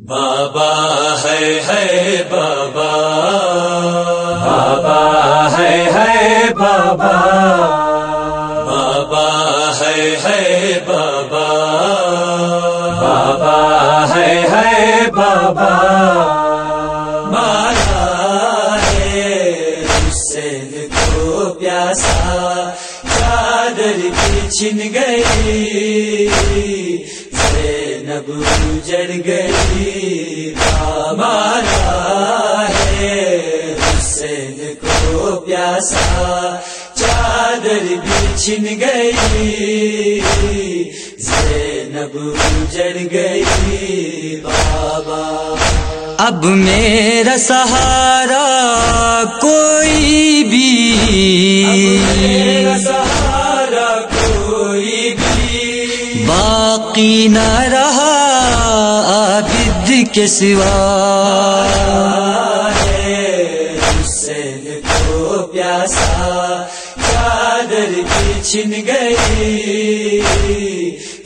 बाबा है है बाबा। बाबा है है बाबा। बाबा है है बाबा। बाबा है है बाबा। मारा है हुसैन को प्यासा। चादर की छिन गई। जैनब जड़ गई मारा है हुसैन को प्यासा चादर भी छिन गई। जैनब जड़ गई बाबा। अब मेरा सहारा कोई भी बाकी न रहा आबिद के सिवा। को प्यासा, चादर की छिन गई,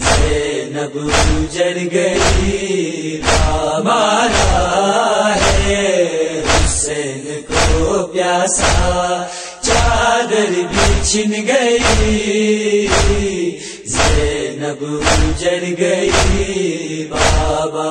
जैनब जड़ गई, हमारा है हुसैन को प्यासा, चादर भी छिन गई जैनब जड़ गई बाबा।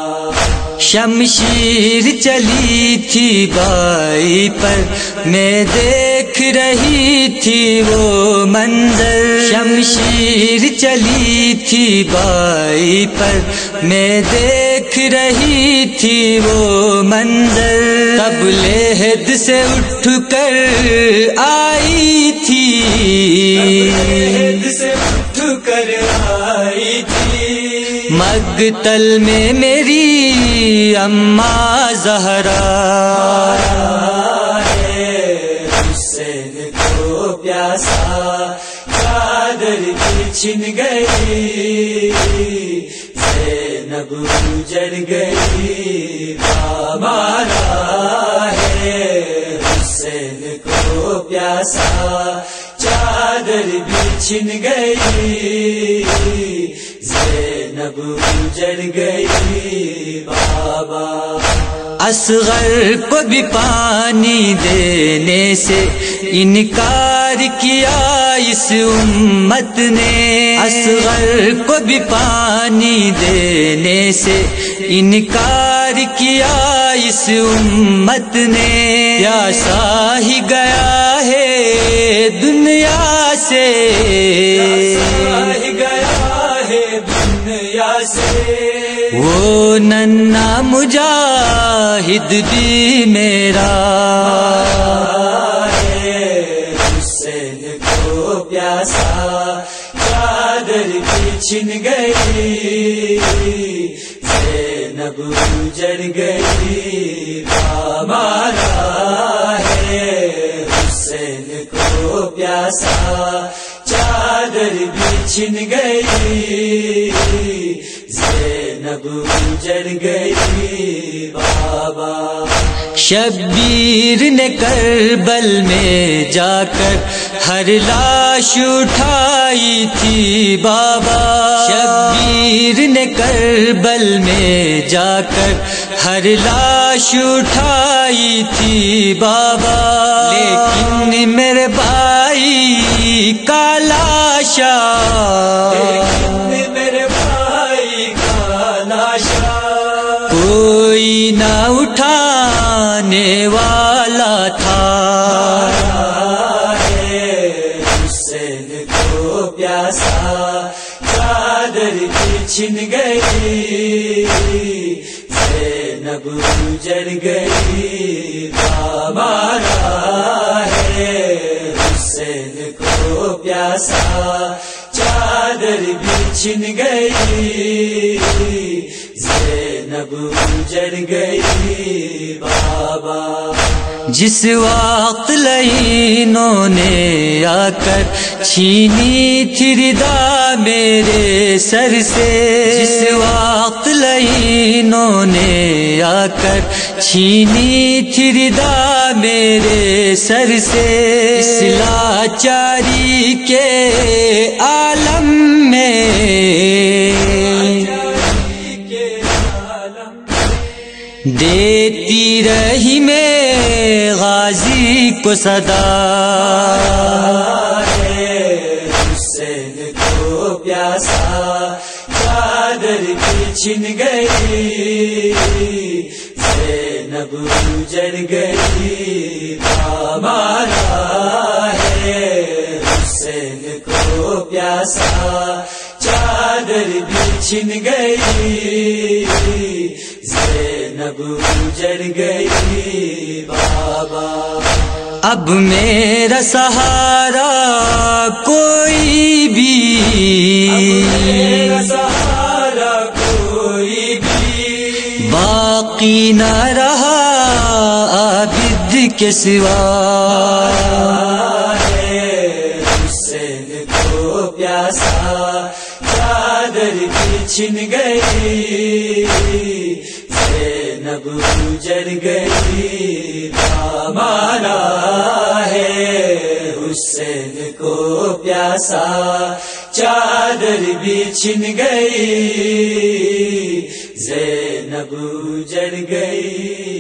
शमशीर चली थी बाई पर मैं देख रही थी वो मंजर शमशीर चली थी बाई पर मैं देख रही थी वो मंजर तब लेहद से उठ कर आई थी। से उठ कर आई थी। मगतल में मेरी अम्मा जहरा। हुसैन को प्यासा चादर की छिन गई। जैनब जड़ गई हमारा है हुसैन को प्यासा चादर भी छिन गई, जैनब जड़ गई बाबा। असगर को भी पानी देने से इनकार किया इस उम्मत ने। असगर को भी पानी देने से इनकार किया इस उम्मत ने। प्यासा ही गया है दुनिया से। गया है से वो नन्ना मुजाहिद भी मेरा। प्यासा छिन गई, जैनब जड़ गई हमारा प्यासा चादर भी छिन गई, जैनब जड़ गई, बाबा। शब्बीर ने करबल में जाकर हर लाश उठाई थी, बाबा। शब्बीर ने करबल में जाकर हर लाश उठाई थी, बाबा। लेकिन मेरे का लाशा मेरे भाई का नाशा। कोई न उठाने वाला था। प्यासा। चादर की छिन गई जैनब जड़ गई। हमारा चादर भी छिन गई। जैनब जड़ गई बाबा। जिस वक्त लईनों ने आकर छीनी थी रिदा मेरे सर से, जिस वक्त लईनों ने आकर छीनी थी रिदा मेरे सर से लाचारी के आलम में देती रही मैं गाजी को सदा। हुसैन को प्यासा चादर की छिन गई जैनब जड़ गई हमारा है हुसैन प्यासा चादर भी छिन गई जैनब जड़ गई बाबा। अब मेरा सहारा कोई भी मेरा सहारा कोई भी। बाकी न रहा आबिद के सिवा। हुसैन को प्यासा चादर छिन गई जैनब गुजर गई मारा है हुसैन को प्यासा। चादर भी छिन गई, जैनब जड़ गई।